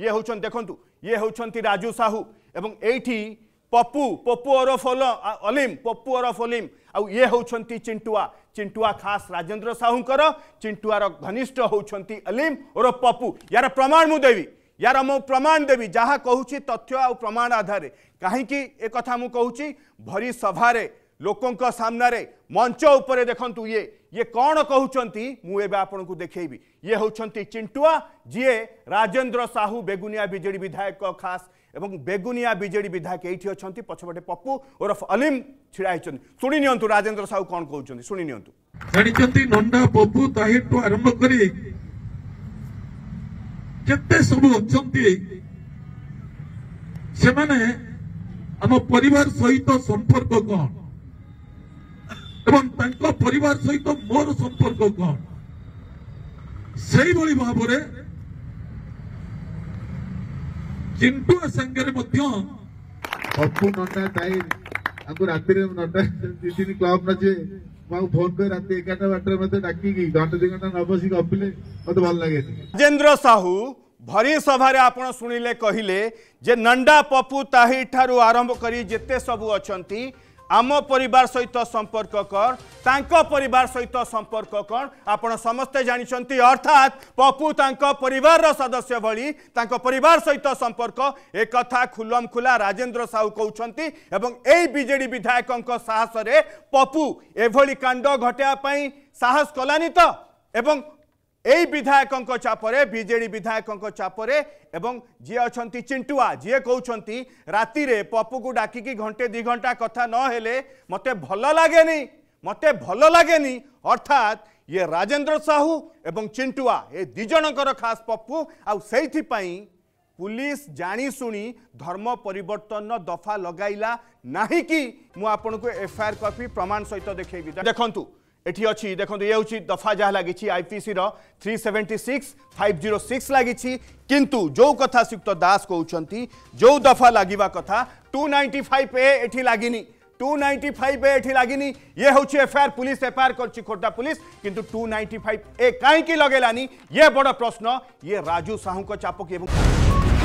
ये हूँ देखंतु ये हूँ राजू साहू एवं एठी पप्पू पप्पू ओरफ अलीम पप्पू ओरफ अलीम आउ ये होउछंती चिंटुआ चिंटुआ खास राजेन्द्र साहूंर चिंटुआर घनिष्ठ होउछंती अलीम ओर पप्पू यार प्रमाण मु देवी यार मु प्रमाण देवी जहाँ कहूँ तथ्य आ प्रमाण आधार कहीं ए कथा मु कहूँ भरी सभारे लोकों सामना मंच उपरे देखंतु ये ये कौन कहउचंती मु एबे आपन ये होउचंती चिंटुआ जिए राजेंद्र साहू बेगुनिया बिजेडी विधायक खास एवं बेगुनिया बिजेडी विधायक ये अछंती पछपटे पप्पू ओरफ अलिम छिडाइचंती सुनि नियंतु राजेंद्र साहू कौन कहते शुणी नियंतु जणिचंती नंडा पप्पू ताहिर परिवार सहित संपर्क कौन અભન પંક પરિવાર સહિત મોર સંપર્ક ગો સહી બોલી બાબરે જિંટુ સંગર મધ્ય પપુ નન્ડા તાઈ અબ રાત્રી નન્ડા દિસિન ક્લબ નાજે પાઉ ફોન કરી રાતે એકટા વાટર મધ્ય ડાકી ગઈ ગાટ દિગન ના બસી કપલે બદલ લાગે રજेन्द्र સાહુ ભરી સભા રે આપણ સુણી લે કહી લે જે નન્ડા પપુ તાઈ ઠારુ આરંભ કરી જેતે સબ ઓચંતી आम पर सहित संपर्क कर तांको सहित संपर्क कौन आप समस्ते जानी अर्थात पप्पू तांको सदस्य भली तांको सहित संपर्क एक खुलम खुला राजेन्द्र साहू कहते यजे विधायकों साहस में पप्पू एभली कांड घटापी साहस कलानी तो এই বিধায়কঙ্ক চাপরে বিজেডি বিধায়কঙ্ক চাপরে এবং যিয়ে অনেক চিন্টুয়া যিয়ে কৌন রাতিরে পপুকু ডাকিকি ঘণ্টে দুই ঘণ্টা কথা নহলে মতে ভাল লাগেনি মতে ভাল লাগেনি অর্থাৎ ইয়ে রাজেন্দ্র সাহু এবং চিন্টুয়া এ দুইজণকর খাস পপু আইপাই পুলিশ জাশুনি ধর্ম পরিবর্তন দফা লগাইলা না কি মু আপনার এফআইআর কপি প্রমাণ সহ দেখেবি দেখুন एठी अच्छी देखो ये हूँ दफा जहाँ लगी IPC three seventy six five zero six लगी किंतु जो कथा श्रीयुक्त दास कौन जो दफा लगवा कथा टू नाइंटी फाइव ए लगिनी टू नाइंटी फाइव ए एटी ये हूँ एफआईआर पुलिस एफआईआर करोर्धा पुलिस किंतु टू नाइंटी फाइव ए कहीं लगेलानी ये बड़ प्रश्न ये राजू साहू चाप कि